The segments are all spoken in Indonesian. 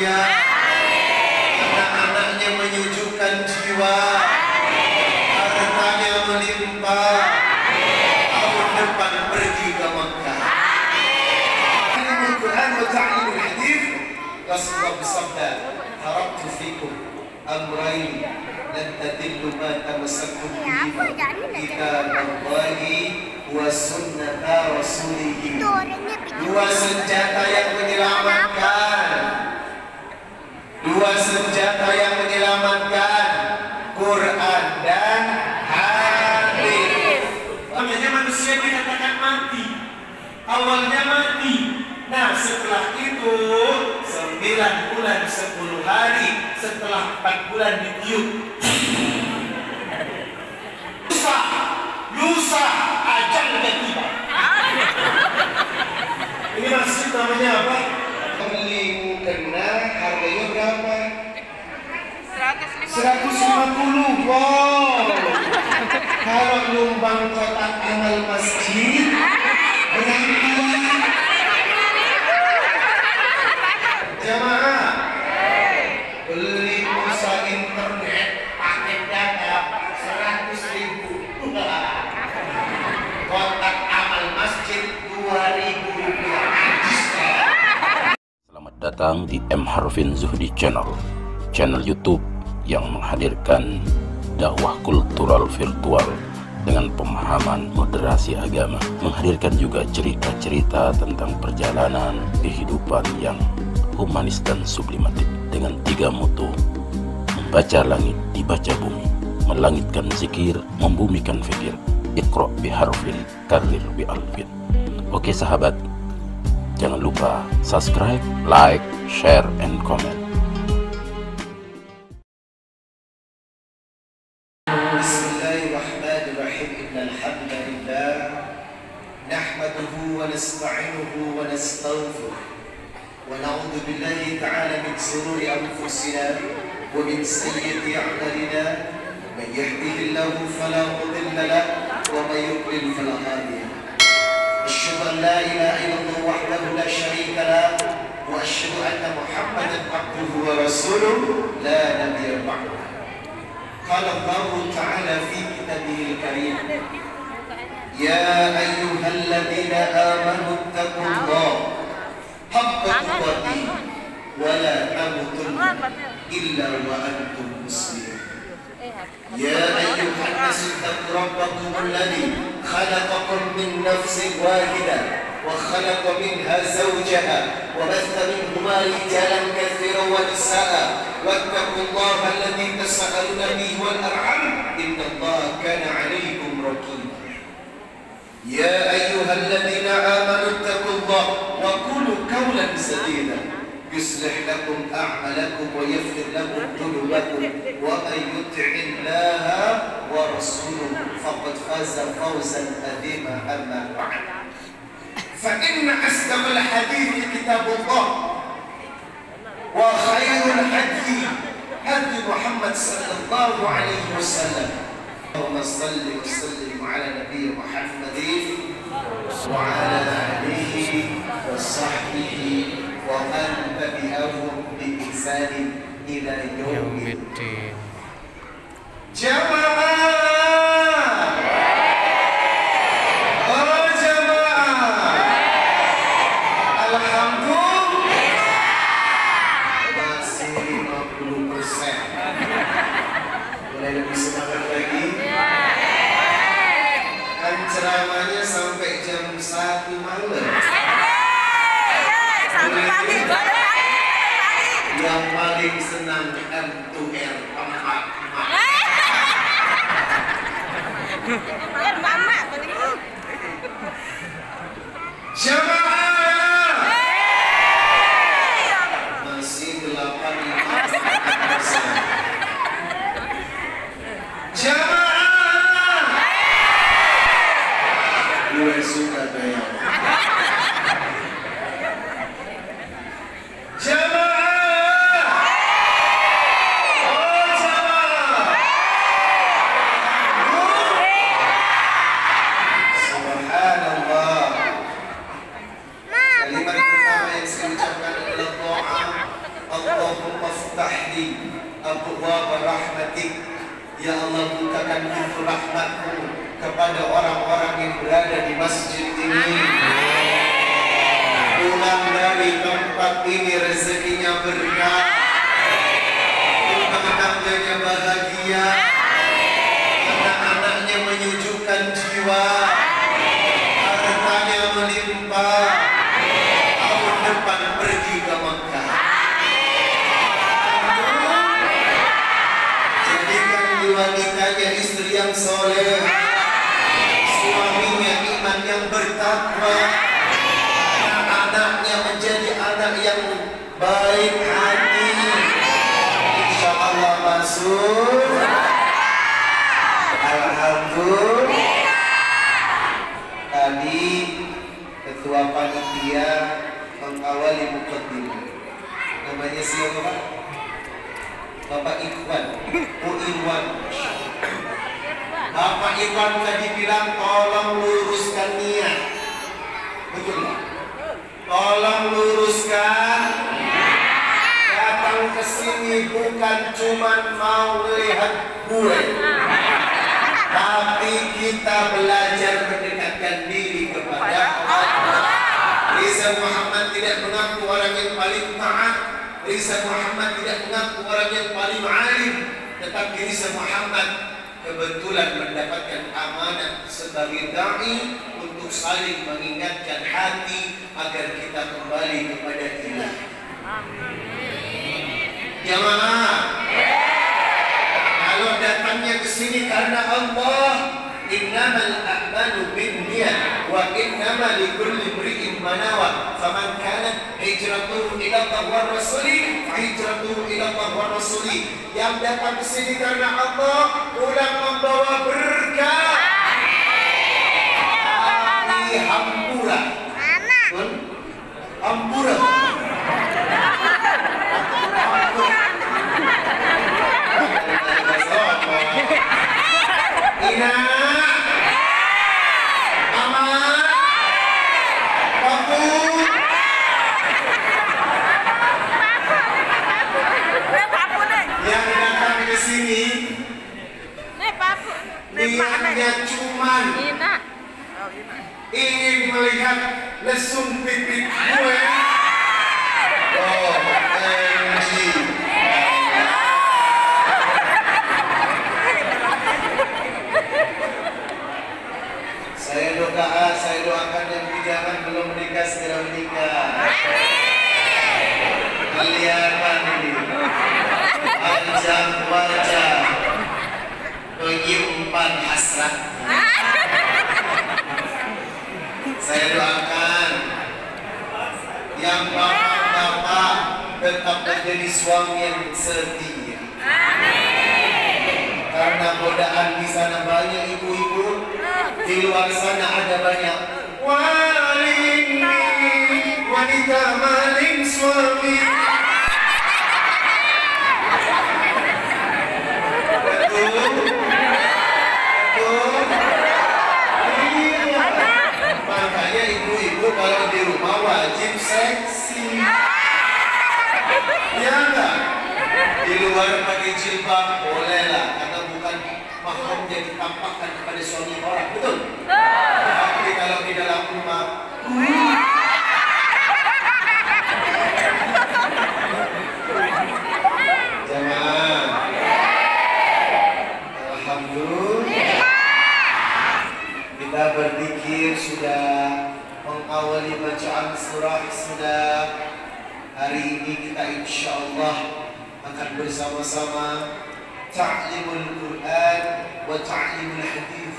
bahagia. Anak-anaknya menyejukkan jiwa. Hartanya melimpah. Tahun depan pergi ke Mekah. Ta'lim Al-Quran wa ta'lim Al-Hadith. Rasulullah bersabda, "Taraktu fikum amrayn lan tadillu ma tamassaktum bihi kitaballahi wa sunnata rasulih." Dua senjata yang menyelamatkan. Dua senjata yang menyelamatkan Quran dan hadis. Namanya manusia dikatakan mati. Awalnya mati. Nah setelah itu sembilan bulan sepuluh hari setelah empat bulan ditiup. Lusa, lusa ajal dan tiba. Ini masjid namanya apa? Beli mukena harganya berapa? 150 wow. Kalau nyumbang kotak amal masjid berapa? Jamaah beli pulsa internet paket data 100 ribu kotak amal masjid 2000 rupiah Najis, kan? Selamat datang di M. Harvin Zuhdi Channel, channel YouTube yang menghadirkan dakwah kultural virtual dengan pemahaman moderasi agama, menghadirkan juga cerita-cerita tentang perjalanan kehidupan yang humanis dan sublimatif dengan tiga mutu membaca langit, dibaca bumi, melangitkan zikir, membumikan fikir, ikro biharfin, karir bi alfin. Oke sahabat, Jangan lupa subscribe, like, share, and comment. حق تقاته ولا تموتن إلا وأنتم مسلمون. يا أيها الناس اتقوا ربكم الذي خلقكم من نفس واحدة وخلق منها زوجها وبث منهما رجالا كثيرا ونساء. واتقوا الله الذي تساءلون به والأرحم إن الله كان عليكم رقيبا. يا أيها الذين آمنوا اتقوا الله وقولوا قولا سديدا. يصلح لكم أعمالكم ويغفر لكم ذنوبكم ومن يطع الله ورسوله فقد فاز فوزا عظيما. أما بعد فإن أصدق الحديث كتاب الله وخير الهدي هدي محمد صلى الله عليه وسلم. اللهم صل وسلم على نبي محمد وعلى آله وصحبه ومن تبعهم بإحسان إلى يوم الدين. Paling senang M2R emak-emak Jemaah Masih 85 persen Jemaah Gue suka kayak Jemaah Oh jemaah Subhanallah Iftah li abwaab rahmatik Ya Allah bukakan pintu rahmatmu kepada orang-orang yang berada di masjid ini Pulang dari tempat ini rezekinya berkah Rumah tangganya bahagia Anak-anaknya menyejukkan jiwa Hartanya melimpah Tahun depan pergi ke Mekah. Jadikan wanitanya istri yang soleh. Suaminya iman yang bertakwa. Anak-anaknya menjadi anak yang baik hati. Insya Allah masuk. Alhamdulillah Mengawali mukaddimah Namanya siapa Pak? Bapak Ikhwan Bu Irwan Bapak Irwan tadi bilang tolong luruskan niat. Betul? Tolong luruskan Datang ke sini bukan cuma mau melihat gue Tapi kita belajar mendekatkan diri kepada Allah. Rizal Muhammad tidak mengaku orang yang paling taat Rizal Muhammad tidak mengaku orang yang paling alim Tetapi Rizal Muhammad kebetulan mendapatkan amanat sebagai da'i Untuk saling mengingatkan hati agar kita kembali kepada ilah Jamaah Kalau datangnya ke sini karena Allah Innamal a'malu binniyat wa innama likulli imri'in ma nawa. Faman kanat hijratuhu ila Allah wa rasuli hijratuhu ila Allah wa rasuli. Yang datang ke sini karena Allah pulang membawa berkah. Tapi hampura Hmm? hampura Ina Mama Papu yang datang ke sini niatnya cuman ingin melihat lesung pipit gue oh OMG saya doa saya doakan yang bujangan belum menikah segera menikah kelihatan ini panjang wajah penyimpan hasrat saya doakan yang bapak-bapak tetap menjadi suami yang setia. Karena godaan di sana banyak ibu-ibu di luar sana ada banyak waling wanita maling suami betul betul iya makanya kalau di rumah wajib seksi. Ya enggak di luar pakai jilbab boleh lah. Karena bukan mahramnya ditampakkan kepada suami orang. Betul. Tapi kalau di dalam rumah ini kita insya Allah akan bersama-sama ta'limul Quran wa ta'limul hadis.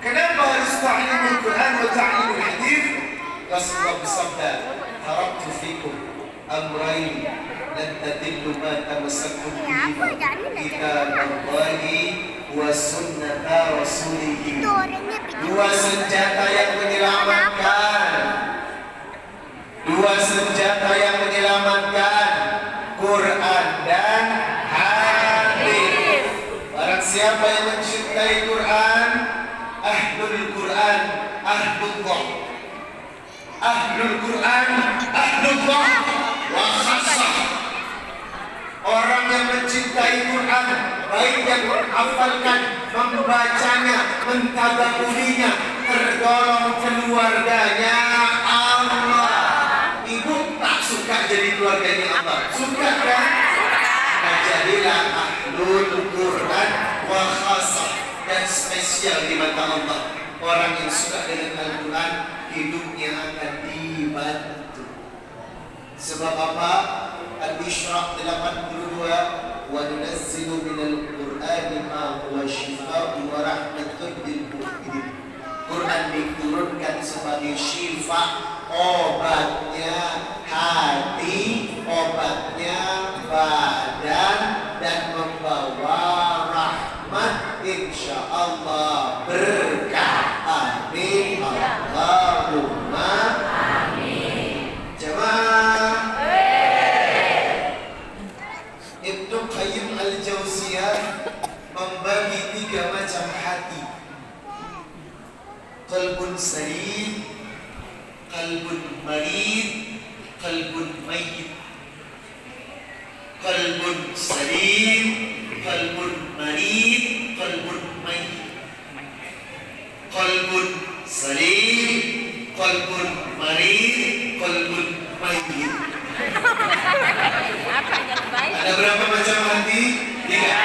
Kenapa harus ta'limul Quran wa ta'limul hadis? Rasulullah bersabda, "Taraktu fikum amrayn lan tadillu ma tamassaktum bihi kitab Allah wa sunnata rasulih." Dua senjata yang menyelamatkan dua senjata yang menyelamatkan Quran dan hadis barang siapa yang mencintai Quran ahlul Quran ahlullah ahlul Quran ahlul Quran. Wahasah. orang yang mencintai Quran baik yang menghafalkan membacanya mentadaburinya tergolong keluarganya jadi keluarganya Allah. Suka kan? Nah, jadilah ahlul Quran wa dan spesial di mata Allah. Orang yang suka dengan Al-Quran hidupnya akan dibantu. Sebab apa? Al-Ishraq 82 wa nunazzilu minal Qur'ani ma huwa shifaa'un wa rahmatun lil mu'minin. Quran diturunkan sebagai syifa obatnya hati, obatnya badan dan membawa rahmat insya Allah berkah. Amin. Allahumma jamaah Ibnu Qayyim al-Jauziyah membagi tiga macam hati. Qalbun salim qalbun marid qalbun mayyit qalbun salim qalbun marid qalbun mayyit qalbun salim qalbun marid qalbun mayyit ada berapa macam hati? Tiga.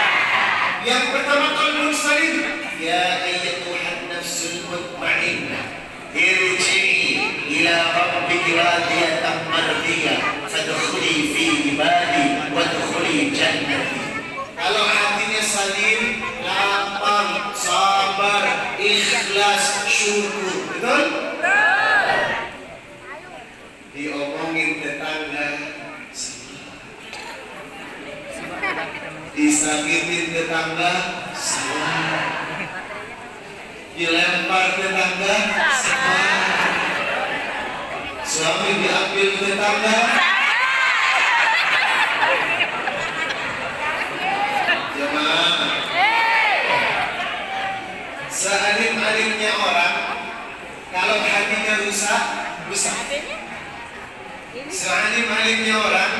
Yang pertama qalbun salim. Ya ayyatuhan nafsul mutmainnah. Irji'i ila rabbiki radiyatan mardiyah. Fadkhuli fi ibadi wadkhuli jannati. Kalau hatinya salim, lapang, sabar, ikhlas, syukur. Betul? Diomongin tetangga, disakitin tetangga salah dilempar tetangga salah suami diambil tetangga jemaah. Sealim-alimnya orang kalau hatinya rusak rusak. Sealim-alimnya orang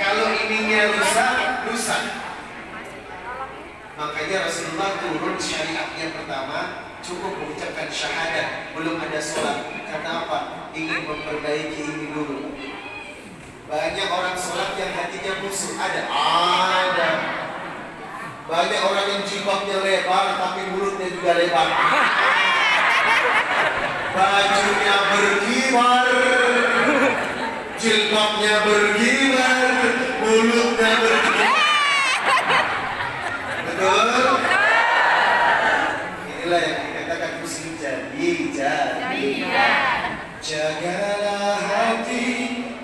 kalau ininya rusak rusak. Makanya Rasulullah turun syariat yang pertama cukup mengucapkan syahadat, belum ada sholat. Karena apa? Ingin memperbaiki ini dulu. Banyak orang sholat yang hatinya busuk. Ada? Ada. Banyak orang yang jilbabnya lebar tapi mulutnya juga lebar. Bajunya berkibar, jilbabnya berkibar, mulutnya berkibar. Betul? Inilah yang dikatakan muslim jadi jadi. Jagalah hati,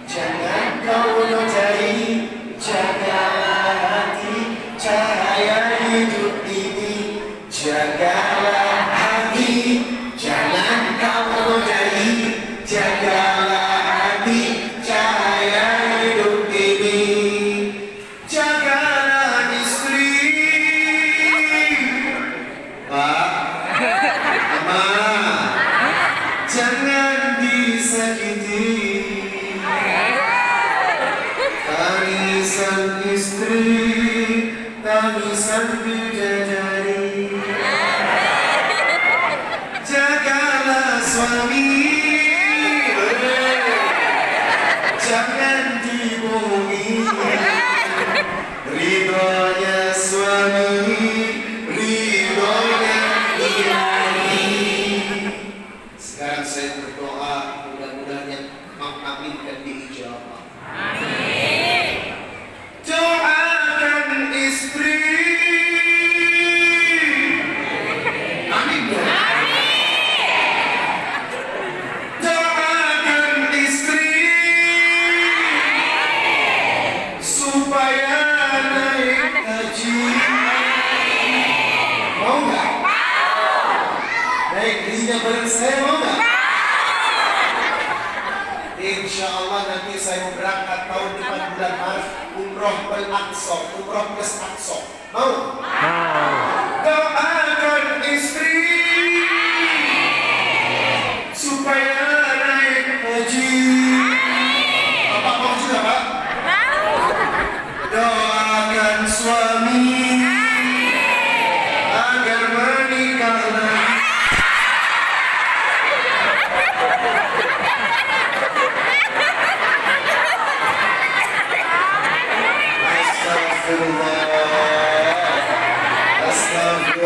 jangan kau nodai. Jagalah hati, cahaya hidup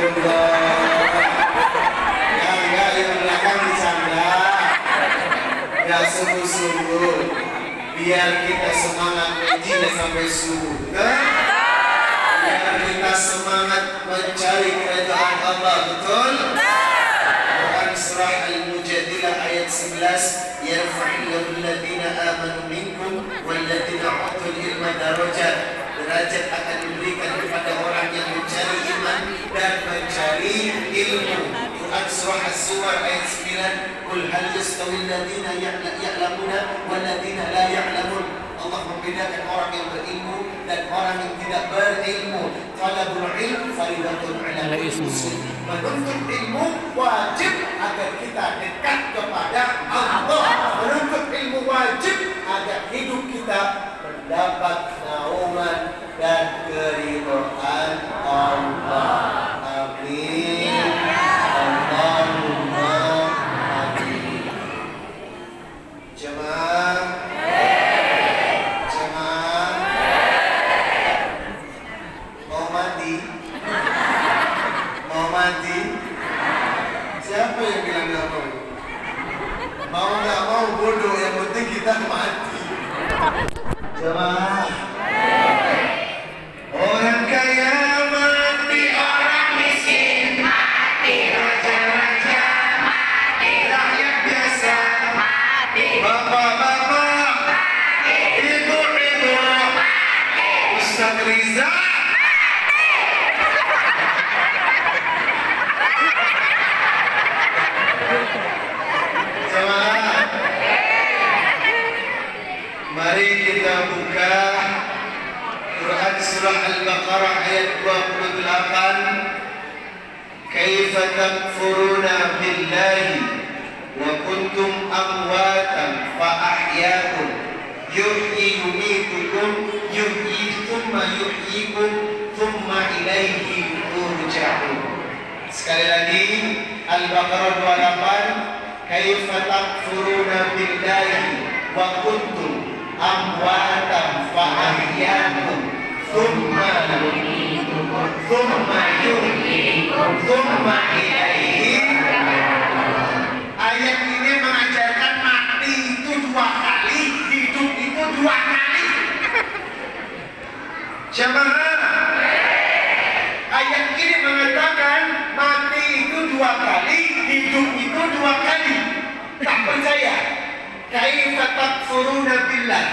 Astagfirullah Ya ya yang belakang bercanda Ya sungguh-sungguh Biar kita semangat ngaji sampai subuh kan? Biar kita semangat mencari kerajaan Allah Betul? Quran surah Al-Mujadilah ayat 11 Yarfa'illahu alladhina amanu minkum Walladhina utul ilma darajat Derajat akan diberikan kepada orang yang mencari iman Dan mencari ilmu Quran surah As-Suwar ayat 9 Qul hal yastawi alladhina ya'la- ya'lamuna Walladhina la ya'lamun Allah membedakan orang yang berilmu dan orang yang tidak berilmu. Talabul ilm faridatun ala kulli. Menuntut ilmu wajib agar kita dekat kepada Allah. Menuntut ilmu wajib agar hidup kita mendapat naungan buka Quran Surah Al-Baqarah ayat 28 Kaifa takfuruna billahi Wa kuntum amwatan fa ahyaakum. Yuhyi yumitukum yuhyi thumma yuhyikum thumma ilaihi turja'un. Sekali lagi Al-Baqarah 28 Kaifa takfuruna billahi wa kuntum amwatan fa ahyaakum thumma yuhyikum thumma ilaihi. Ayat ini mengajarkan mati itu dua kali, hidup itu dua kali. Jamaah, ayat ini mengatakan mati itu dua kali, hidup itu dua kali. Kaifa takfuruna billah?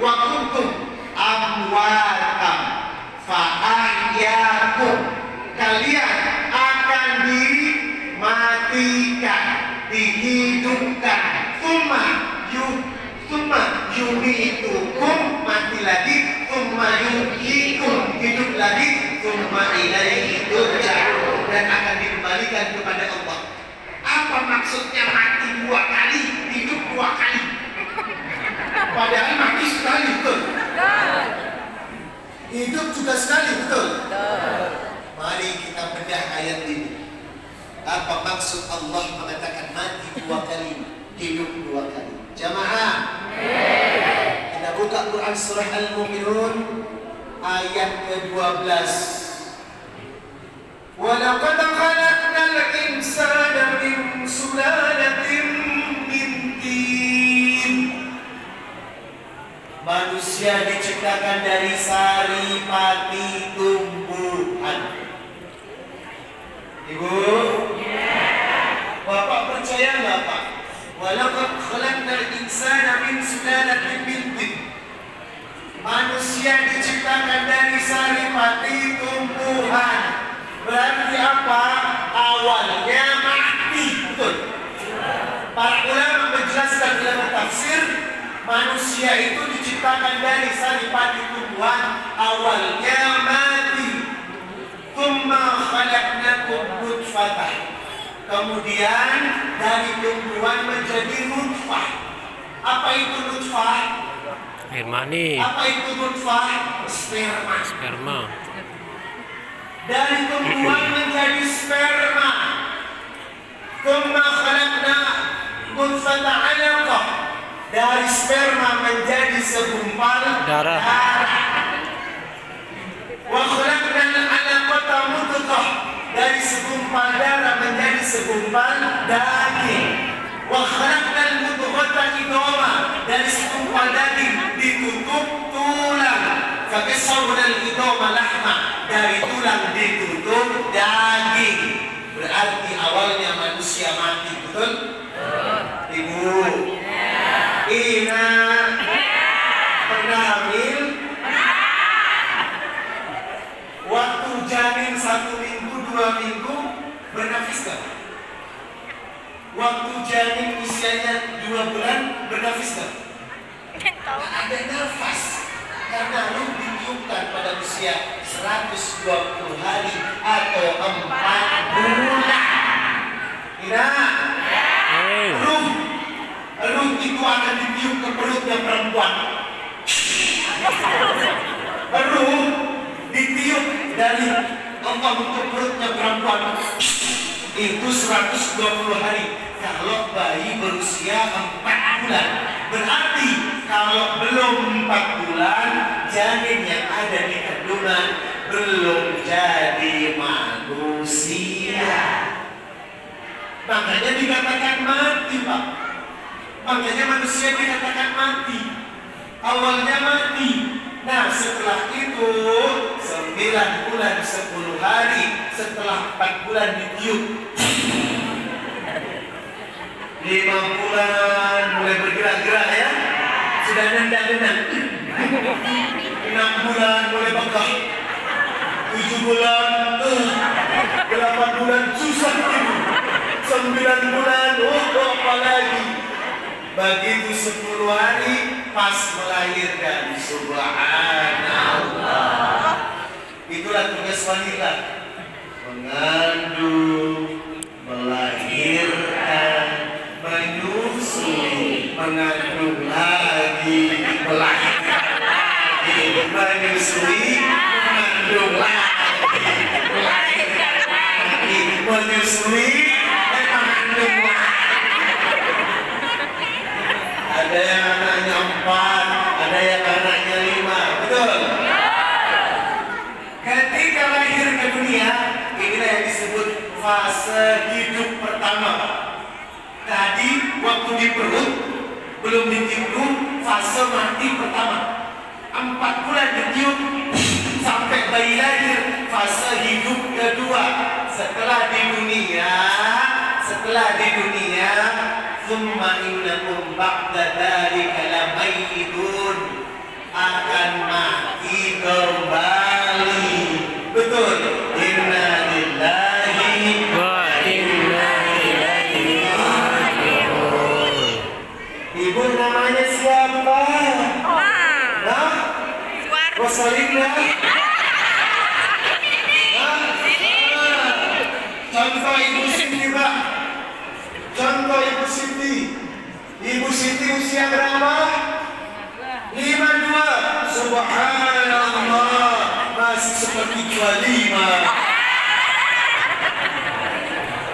Wa kuntum amwatan. Fa. Kalian akan dimatikan, dihidupkan. Summa yu summa yumitukum. Mati lagi, summa yuhyikum. Hidup lagi, summa ilaihi turja'un. Dan akan dikembalikan kepada Allah. Apa maksudnya mati dua kali, dua kali? Padahal mati sekali, betul? Hidup juga sekali, betul? Mari kita bedah ayat ini. Apa maksud Allah mengatakan mati dua kali, hidup dua kali? Jamaah. Kita buka Quran surah Al-Mu'minun ayat ke-12. ولقد خلقنا الإنسان من سلالة Manusia diciptakan dari sari pati tumbuhan. Ibu? Bapak percaya nggak Pak? Walaqad khalaqnal insana min sulalatin min. Manusia diciptakan dari sari pati tumbuhan. Berarti apa? Awalnya mati, betul. Para ulama menjelaskan dalam tafsir manusia itu diciptakan dari saripati tumbuhan awalnya mati. Tumma khalaqnakum nutfatah. Kemudian dari tumbuhan menjadi nutfah. Apa itu nutfah? Air mani, Apa itu nutfah? Sperma. sperma, dari tumbuhan menjadi sperma. Tumma khalaqna nutfata 'alaqah. Dari sperma menjadi segumpal Darah. Wa khalaqnal 'alaqata mudghah dari segumpal darah menjadi segumpal daging. Wa khalaqnal mudghata idama dari segumpal daging ditutup tulang. Fakasawna al-idama lahma dari tulang ditutup daging. Berarti awalnya manusia mati, betul? Ibu. Ina. Pernah hamil? Waktu janin satu minggu, dua minggu, bernafis gak? Waktu janin usianya dua bulan, bernafis gak? Ada nafas. Karena lu ditiupkan pada usia 120 hari atau 4 bulan. Ina, Hei, Ruh itu akan ditiup ke perutnya perempuan. Ruh ditiup dari Allah untuk perutnya perempuan. Itu 120 hari. Kalau bayi berusia 4 bulan. Berarti kalau belum 4 bulan, janin yang ada di kandungan belum jadi manusia. Makanya dikatakan mati, Pak. Makanya manusia dikatakan mati. Awalnya mati. Nah, setelah itu 9 bulan 10 hari setelah 4 bulan ditiup. 5 bulan mulai bergerak-gerak ya. Sudah nendang-nendang. 6 bulan mulai bekah. 7 bulan, eh, 8 bulan susah tidur. 9 bulan, oh apa lagi? Begitu 10 hari pas melahirkan Subhanallah. Itulah tugas wanita. Mengandung, melahirkan, menyusui, mengandung lagi, melahirkan lagi, menyusui, mengandung lagi, melahirkan lagi, menyusui, dan mengandung lagi. Ada yang anaknya empat, ada yang anaknya lima, betul? Ketika lahir ke dunia, inilah yang disebut fase hidup pertama. Tadi waktu di perut belum ditiup, fase mati pertama. Empat bulan ditiup sampai bayi lahir, fase hidup kedua. Setelah di dunia, setelah di dunia, thumma innakum ba'da dzalika lamayyitun akan mati kembali. Betul. Inna Ibu namanya siapa? Hah? Rosalinda? Hah? Ah. Contoh Ibu Siti, Pak. Contoh Ibu Siti. Ibu Siti usia berapa? 52. Subhanallah. Masih seperti 25.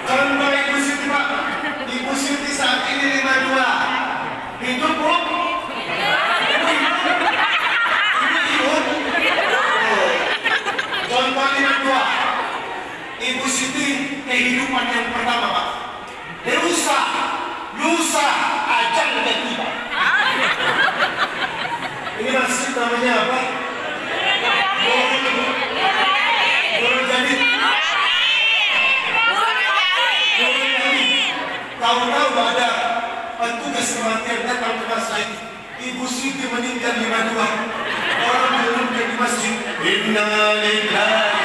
Contoh Ibu Siti, Pak. Ibu Siti saat ini 52. Hidup, Bu? Ibu hidup? Ibu hidup? Oh. Contoh 52. Ibu Siti kehidupan yang pertama, Pak. Lusa, lusa, ajal udah tiba. Ini masjid namanya apa? Tahu-tahu ada petugas kematian datang ke masjid. Ibu Siti meninggal di dua. Orang menurunkan di masjid. Inna lillahi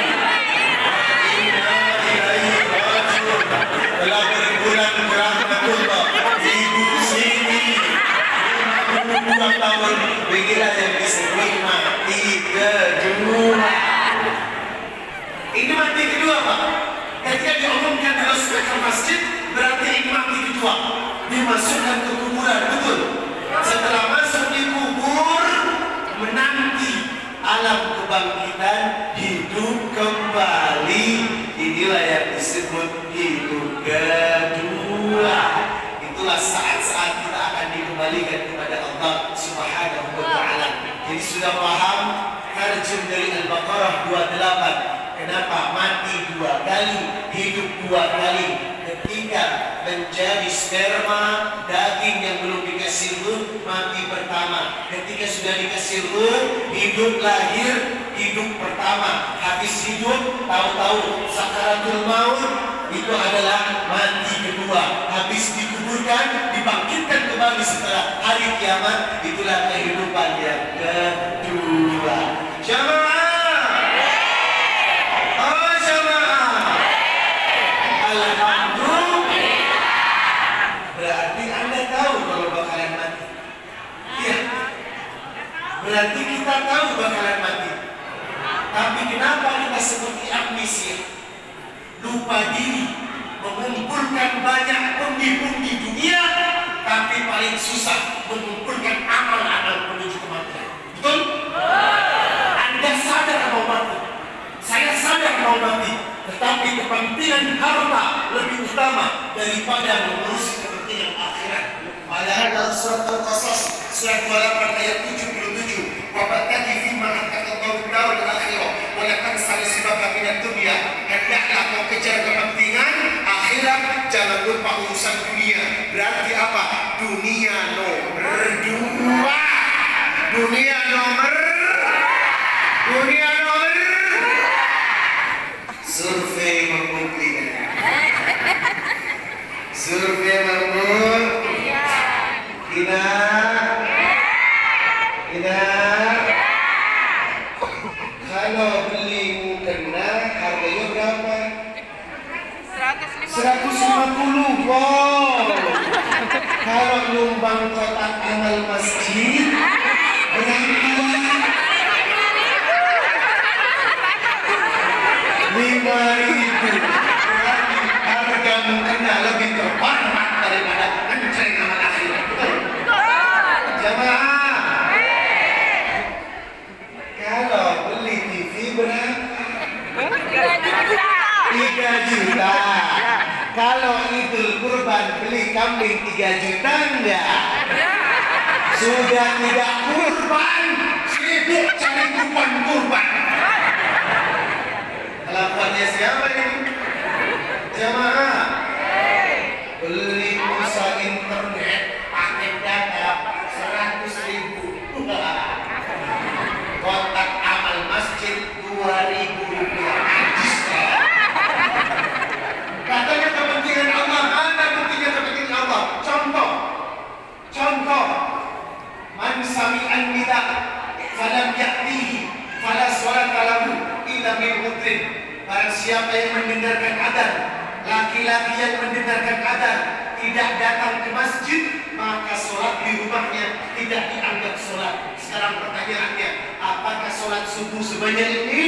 52 tahun beginilah yang disebut mati kedua. Ini mati kedua pak. Ketika diumumkan dimasukkan masjid berarti ini mati kedua. Dimasukkan ke kuburan betul. Setelah masuk di kubur menanti alam kebangkitan hidup kembali. Inilah yang disebut hidup kedua. Itulah saat-saat kita akan dikembalikan kepada Allah Subhanahu wa taala. Jadi sudah paham terjem dari Al-Baqarah 28 kenapa mati dua kali hidup dua kali? Ketika menjadi sperma daging yang belum dikasih ruh mati pertama. Ketika sudah dikasih ruh hidup lahir hidup pertama. Habis hidup tahu-tahu sakaratul maut itu adalah mati kedua. Habis dikuburkan dibangkitkan kembali setelah hari kiamat. Itulah kehidupan yang kedua. Oh jamaah. Alhamdulillah. Berarti anda tahu kalau bakalan mati. Iya. Berarti kita tahu bakalan mati. Tapi kenapa kita seperti amnesia? Lupa diri mengumpulkan banyak pundi-pundi dunia tapi paling susah mengumpulkan amal-amal menuju kematian. Betul? anda sadar mau mati saya sadar mau mati tetapi kepentingan harta lebih utama daripada mengurusi kepentingan akhirat. Padahal dalam surat Al-Qasas surat 28 ayat 77 wabakati fima angkatullahu daun akhirah walakan salah sebab minat dunia hendaklah kau kejar kepentingan akhirat jangan lupa urusan dunia. Berarti apa? Dunia nomor dua. Dunia nomor dunia nomor survei membuktikan survei membuktikan tidak kalau beli 150 wow. Kalau nyumbang kotak amal masjid berapa? Lima ribu. Harga mukena lebih terhormat daripada mencari amal akhirat. Jamaah. Kalau beli TV berapa? 3 juta. Kalau Idul Kurban beli kambing 3 juta enggak? Sudah tidak kurban, sibuk cari kurban kurban. Kelakuannya siapa ini? Jamaah. Beli pulsa internet pakai data 100 ribu. Kotak amal masjid 2000 rupiah. Najis, kan? Katanya kepentingan Allah, mana buktinya kepentingan Allah? Contoh, contoh, man sami'an nida, falam ya'tihi, fala sholat lahu illa min udrin. Barang siapa yang mendengarkan adan, laki-laki yang mendengarkan adan tidak datang ke masjid, maka sholat di rumahnya tidak dianggap sholat. Sekarang pertanyaannya, apakah sholat subuh sebanyak ini?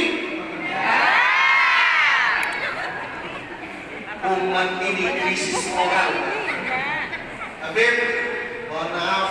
umat ini krisis moral. Habib, mohon maaf.